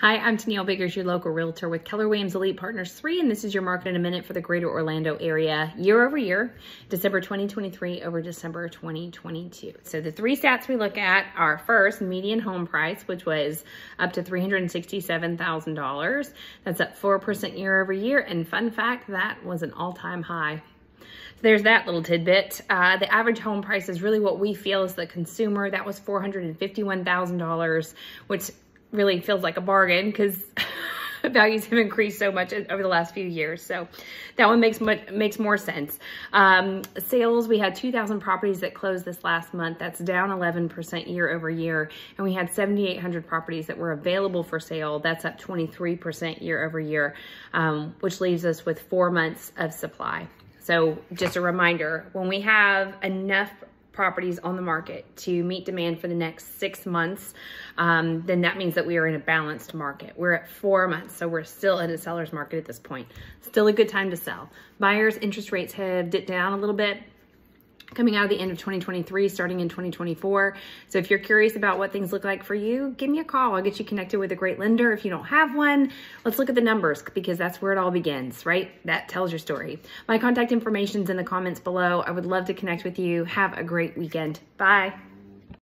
Hi, I'm Tennille Biggers, your local realtor with Keller Williams Elite Partners 3, and this is your market in a minute for the greater Orlando area year over year, December 2023 over December 2022. So the three stats we look at are first, median home price, which was up to $367,000. That's up 4% year over year, and fun fact, that was an all-time high. So there's that little tidbit. Uh, the average home price is really what we feel as the consumer. That was $451,000, which really feels like a bargain because values have increased so much over the last few years. So that one makes much, makes more sense. Um, sales, we had 2,000 properties that closed this last month. That's down 11% year over year. And we had 7,800 properties that were available for sale. That's up 23% year over year, um, which leaves us with four months of supply. So just a reminder, when we have enough properties on the market to meet demand for the next six months, um, then that means that we are in a balanced market. We're at four months, so we're still in a seller's market at this point. Still a good time to sell. Buyers' interest rates have dipped down a little bit coming out of the end of 2023, starting in 2024. So if you're curious about what things look like for you, give me a call. I'll get you connected with a great lender. If you don't have one, let's look at the numbers because that's where it all begins, right? That tells your story. My contact information is in the comments below. I would love to connect with you. Have a great weekend. Bye.